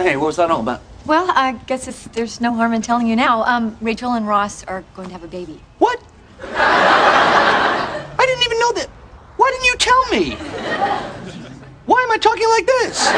Hey, what was that all about? Well, I guess there's no harm in telling you now. Um, Rachel and Ross are going to have a baby. What? I didn't even know that. Why didn't you tell me? Why am I talking like this?